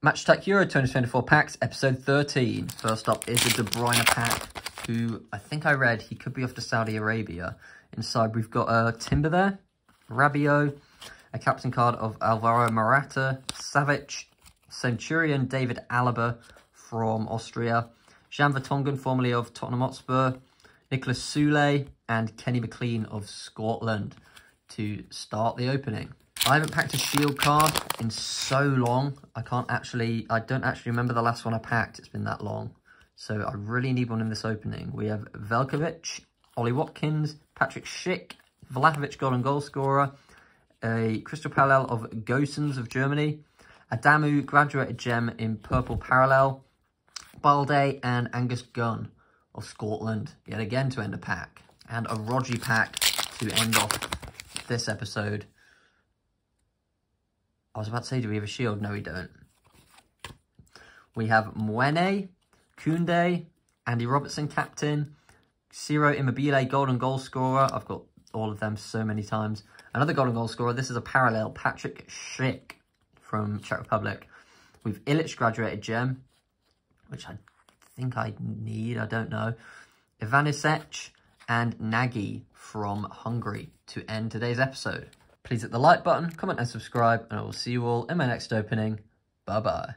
Match Attax Euro 2024 packs, episode 13. First up is a De Bruyne pack, who I think I read he could be off to Saudi Arabia. Inside, we've got uh, a Timber there, Rabiot, a captain card of Alvaro Morata, Savic, Centurion David Alaba from Austria, Jan Vertonghen, formerly of Tottenham Hotspur, Nicholas Sule, and Kenny McLean of Scotland to start the opening. I haven't packed a shield card in so long. I can't actually, I don't actually remember the last one I packed. It's been that long. So I really need one in this opening. We have Veljkovic, Ollie Watkins, Patrick Schick, Vlahovic golden goal scorer, a crystal parallel of Gosens of Germany, Adamu graduated gem in purple parallel, Balde and Angus Gunn of Scotland, yet again to end a pack, and a Rogi pack to end off this episode. I was about to say, do we have a shield? No, we don't. We have Mwene, Koundé, Andy Robertson, captain, Ciro Immobile, golden goal scorer. I've got all of them so many times. Another golden goal scorer. This is a parallel, Patrick Schick from Czech Republic. We've Ilic graduated gem, which I think I need, I don't know. Ivanisevic and Nagy from Hungary to end today's episode. Please hit the like button, comment and subscribe, and I will see you all in my next opening. Bye-bye.